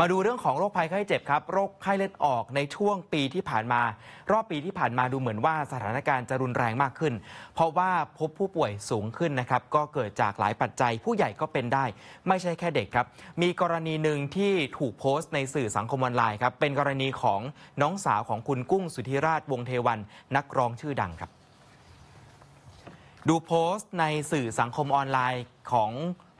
มาดูเรื่องของโรคภัยไข้เจ็บครับ โรคไข้เลือดออกในช่วงปีที่ผ่านมา รอบปีที่ผ่านมาดูเหมือนว่าสถานการณ์จะรุนแรงมากขึ้น เพราะว่าพบผู้ป่วยสูงขึ้นนะครับ ก็เกิดจากหลายปัจจัยผู้ใหญ่ก็เป็นได้ ไม่ใช่แค่เด็กครับ มีกรณีหนึ่งที่ถูกโพสต์ในสื่อสังคมออนไลน์ครับ เป็นกรณีของน้องสาวของคุณกุ้งสุธิราชวงเทวันนักร้องชื่อดังครับ ดูโพสต์ในสื่อสังคมออนไลน์ของ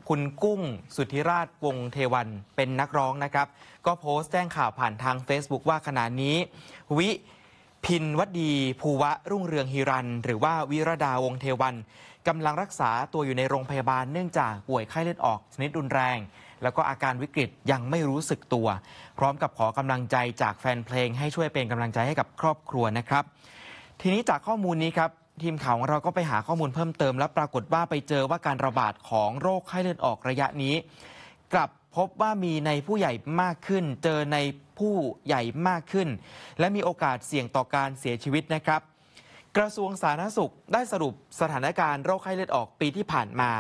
คุณกุ้งสุทธิราชวงเทวันเป็นนักร้องนะครับ ก็โพสต์แจ้งข่าวผ่านทาง Facebook ว่าขณะนี้ วิพินวัดดีภูวะรุ่งเรืองฮิรัน หรือว่าวิรดาวงเทวันกำลังรักษาตัวอยู่ในโรงพยาบาลเนื่องจากป่วยไข้เลือดออกชนิดรุนแรง แล้วก็อาการวิกฤตยังไม่รู้สึกตัว พร้อมกับขอกำลังใจจากแฟนเพลงให้ช่วยเป็นกำลังใจให้กับครอบครัวนะครับ ทีนี้จากข้อมูลนี้ครับ ทีมข่าวของเราก็ไปหาข้อมูลเพิ่มเติม และปรากฏว่าไปเจอว่าการระบาดของโรคไข้เลือดออกระยะนี้ กลับพบว่ามีในผู้ใหญ่มากขึ้น เจอในผู้ใหญ่มากขึ้น และมีโอกาสเสี่ยงต่อการเสียชีวิตนะครับ กระทรวงสาธารณสุขได้สรุปสถานการณ์โรคไข้เลือดออกปีที่ผ่านมา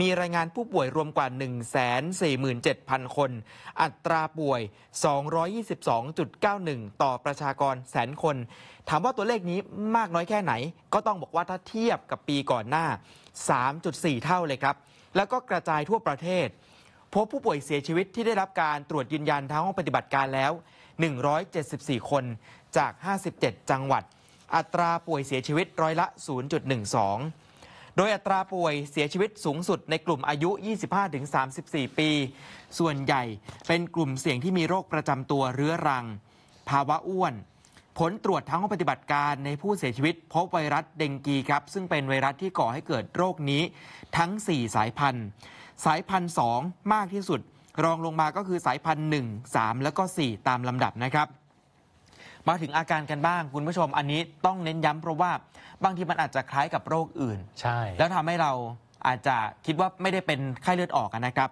มีรายงานผู้ป่วยรวมกว่า 147,000 คน อัตราป่วย 222.91 ต่อประชากรแสนคน ถามว่าตัวเลขนี้มากน้อยแค่ไหน ก็ต้องบอกว่าถ้าเทียบกับปีก่อนหน้า 3.4 เท่าเลยครับ แล้วก็กระจายทั่วประเทศ พบผู้ป่วยเสียชีวิตที่ได้รับการตรวจยืนยันทางห้องปฏิบัติการแล้ว 174 คนจาก 57 จังหวัด อัตราป่วยเสียชีวิตร้อยละ 0.12 โดยอัตราป่วยเสียชีวิตสูงสุดในกลุ่มอายุ 25-34 ปี ส่วนใหญ่เป็นกลุ่มเสี่ยงที่มีโรคประจำตัวเรื้อรัง ภาวะอ้วน ผลตรวจทั้งห้องปฏิบัติการในผู้เสียชีวิต พบไวรัสเดงกีครับ ซึ่งเป็นไวรัสที่ก่อให้เกิดโรคนี้ ทั้ง 4 สายพันธุ์ สายพันธุ์ 2 มากที่สุด รองลงมาก็คือสายพันธุ์ 1 3 แล้วก็ 4 ตามลำดับนะครับ มาถึงอาการกันบ้างคุณผู้ชมอันนี้ต้องเน้นย้ำเพราะว่าบางทีมันอาจจะคล้ายกับโรคอื่น ใช่ แล้วทำให้เราอาจจะคิดว่าไม่ได้เป็นไข้เลือดออกอะนะครับ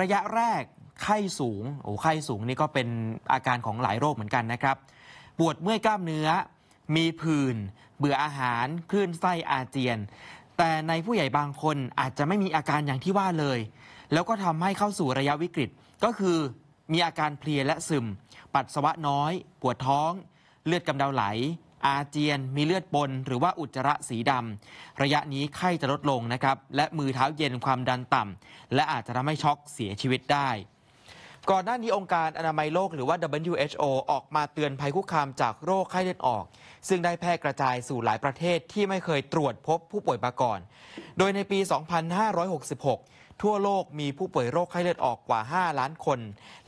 ระยะแรกไข้สูงโอ้ไข้สูงนี่ก็เป็นอาการของหลายโรคเหมือนกันนะครับ ปวดเมื่อยกล้ามเนื้อ มีผื่น เบื่ออาหาร คลื่นไส้อาเจียน แต่ในผู้ใหญ่บางคนอาจจะไม่มีอาการอย่างที่ว่าเลย แล้วก็ทำให้เข้าสู่ระยะวิกฤตก็คือมีอาการเพลียและซึม ปัสสาวะน้อย ปวดท้อง เลือดกำเดาไหล อาเจียน มีเลือดปน หรือว่าอุจจาระสีดำระยะนี้ไข้จะลดลงนะครับ และมือเท้าเย็นความดันต่ำและอาจจะทำให้ช็อกเสียชีวิตได้ก่อนหน้านี้องค์การอนามัยโลกหรือว่า WHO ออกมาเตือนภัยคุกคามจากโรคไข้เลือดออก ซึ่งได้แพร่กระจายสู่หลายประเทศที่ไม่เคยตรวจพบผู้ป่วยมาก่อน โดยในปี 2566 ทั่วโลกมีผู้ป่วยโรคไข้เลือดออกกว่า 5 ล้านคน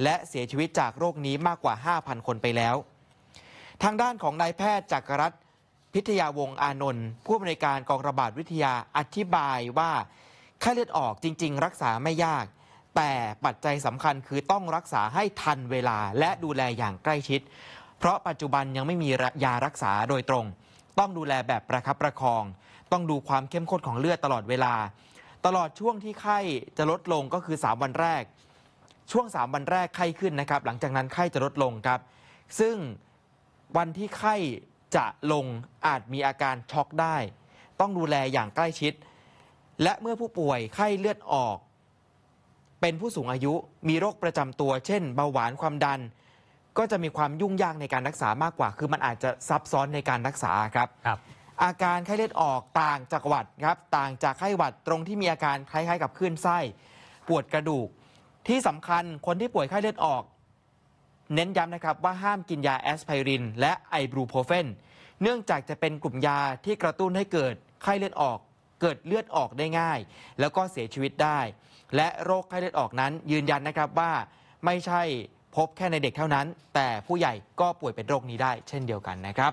และเสียชีวิตจากโรคนี้มากกว่า 5,000 คนไปแล้ว ทางด้านของนายแพทย์จักรรัตน์พิทยาวงอานนท์ผู้อำนวยการกองระบาดวิทยาอธิบายว่าไข้เลือดออกจริง ๆ รักษาไม่ยาก แต่ปัจจัยสำคัญคือต้องรักษาให้ทันเวลาและดูแลอย่างใกล้ชิด เพราะปัจจุบันยังไม่มียารักษาโดยตรง ต้องดูแลแบบประคับประคอง ต้องดูความเข้มข้นของเลือดตลอดเวลา ตลอดช่วงที่ไข้จะลดลงก็คือ 3 วันแรก ช่วง 3 วันแรกไข้ขึ้นนะครับ หลังจากนั้นไข้จะลดลงครับ ซึ่ง วันที่ไข้จะลงอาจมีอาการช็อกได้ ต้องดูแลอย่างใกล้ชิด และเมื่อผู้ป่วยไข้เลือดออก เป็นผู้สูงอายุมีโรคประจำตัว เช่น เบาหวานความดัน ก็จะมีความยุ่งยากในการรักษามากกว่า คือมันอาจจะซับซ้อนในการรักษาครับครับอาการไข้เลือดออกต่างจากหวัดครับ ต่างจากไข้หวัดตรงที่มีอาการคล้ายๆ กับคลื่นไส้ ปวดกระดูก ที่สำคัญคนที่ป่วยไข้เลือดออก เน้นย้ำนะครับว่าห้ามกินยาแอสไพริน และไอบรูโพเฟน เนื่องจากจะเป็นกลุ่มยาที่กระตุ้นให้เกิดไข้เลือดออก เกิดเลือดออกได้ง่าย แล้วก็เสียชีวิตได้ และโรคไข้เลือดออกนั้น ยืนยันนะครับว่าไม่ใช่พบแค่ในเด็กเท่านั้น แต่ผู้ใหญ่ก็ป่วยเป็นโรคนี้ได้เช่นเดียวกันนะครับ